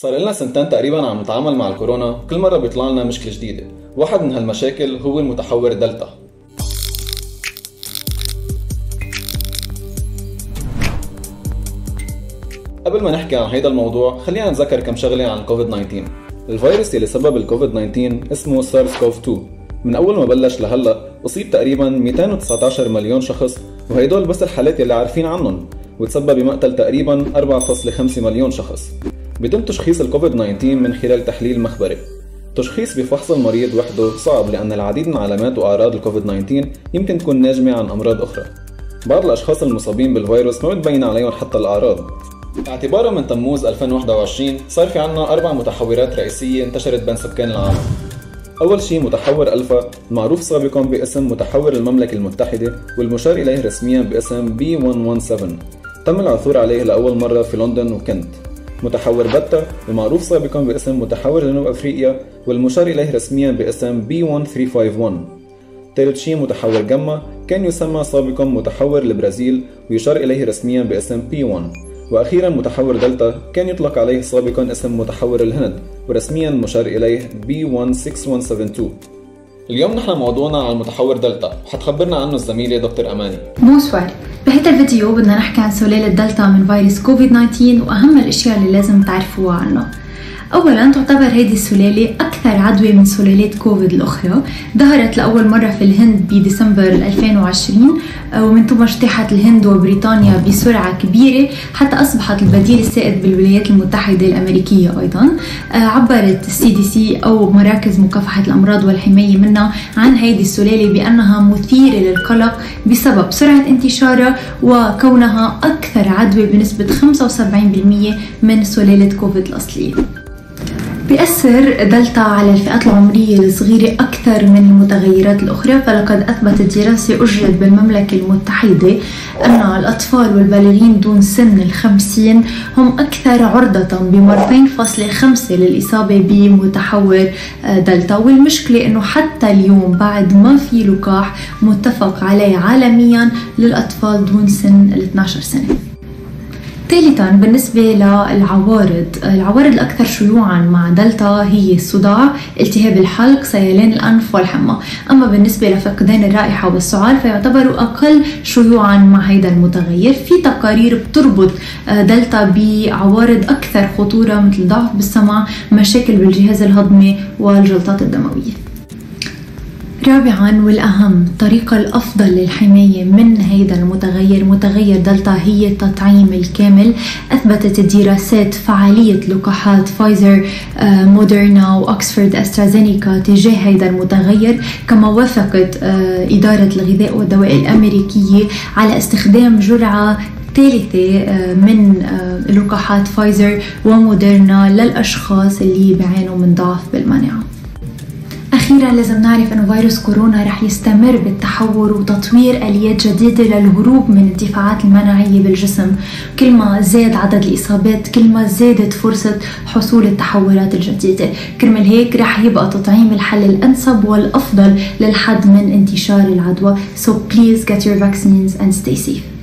صار لنا سنتين تقريبا عم نتعامل مع الكورونا كل مرة بيطلع لنا مشكلة جديدة. واحد من هالمشاكل هو المتحور دلتا. قبل ما نحكي عن هيدا الموضوع خلينا نتذكر كم شغلة عن الكوفيد 19 الفيروس اللي سبب الكوفيد 19 اسمه سارس كوف 2 من أول ما بلش لهلأ أصيب تقريبا 219 مليون شخص وهيدول بس الحالات اللي عارفين عنهم وتسبب بمقتل تقريبا 4.5 مليون شخص. بيتم تشخيص الكوفيد 19 من خلال تحليل مخبري. تشخيص بفحص المريض وحده صعب لأن العديد من علامات وأعراض الكوفيد 19 يمكن تكون ناجمة عن أمراض أخرى. بعض الأشخاص المصابين بالفيروس ما بتبين عليهم حتى الأعراض. اعتبارا من تموز 2021 صار في عنا أربع متحورات رئيسية انتشرت بين سكان العالم. أول شيء متحور ألفا المعروف سابقا باسم متحور المملكة المتحدة والمشار إليه رسميا باسم B117 تم العثور عليه لأول مرة في لندن وكنت. متحور بتا المعروف سابقا باسم متحور جنوب أفريقيا والمشار إليه رسميا باسم B1351 ثالث شيء متحور جاما كان يسمى سابقا متحور البرازيل ويشار إليه رسميا باسم P1 وأخيرا متحور دلتا كان يطلق عليه سابقا اسم متحور الهند ورسميا مشار إليه B16172 اليوم نحن موضوعنا عن المتحور دلتا. وحتخبرنا عنه الزميلة دكتور أماني. Bonsoir بهذا الفيديو بدنا نحكي عن سلالة دلتا من فيروس كوفيد 19 وأهم الأشياء اللي لازم تعرفوها عنه. اولا تعتبر هذه السلالة أكثر عدوى من سلالات كوفيد الأخرى. ظهرت لأول مرة في الهند بديسمبر 2020 ومن ثم اجتاحت الهند وبريطانيا بسرعة كبيرة حتى أصبحت البديل السائد بالولايات المتحدة الأمريكية أيضا. عبرت ال CDC أو مراكز مكافحة الأمراض والحماية منها عن هذه السلالة بأنها مثيرة للقلق بسبب سرعة انتشارها وكونها أكثر عدوى بنسبة 75% من سلاله كوفيد الأصلية. بيأثر دلتا على الفئات العمرية الصغيرة أكثر من المتغيرات الأخرى فلقد أثبتت دراسة أجرت بالمملكة المتحدة أن الأطفال والبالغين دون سن الخمسين هم أكثر عرضة بمرتين فاصلة خمسة للإصابة بمتحور دلتا. والمشكلة أنه حتى اليوم بعد ما في لقاح متفق عليه عالميا للأطفال دون سن ال 12 سنة. ثالثا بالنسبة للعوارض العوارض الأكثر شيوعا مع دلتا هي الصداع التهاب الحلق سيلان الأنف والحمى. أما بالنسبة لفقدان الرائحة والسعال فيعتبروا أقل شيوعا مع هذا المتغير. في تقارير بتربط دلتا بعوارض أكثر خطورة مثل ضعف بالسمع مشاكل بالجهاز الهضمي والجلطات الدموية. رابعا والأهم الطريقة الأفضل للحماية من هذا المتغير متغير دلتا هي التطعيم الكامل. أثبتت الدراسات فعالية لقاحات فايزر آه، موديرنا وأكسفورد أسترازينيكا تجاه هذا المتغير. كما وافقت آه، إدارة الغذاء والدواء الأمريكية على استخدام جرعة ثالثة آه، من لقاحات فايزر وموديرنا للأشخاص اللي بيعانوا من ضعف بالمناعة. أخيرا لازم نعرف أنه فيروس كورونا رح يستمر بالتحور وتطوير آليات جديدة للهروب من الدفاعات المناعية بالجسم. كل ما زاد عدد الإصابات كل ما زادت فرصة حصول التحورات الجديدة. كرمال هيك رح يبقى تطعيم الحل الأنسب والأفضل للحد من انتشار العدوى. So please get your vaccines and stay safe.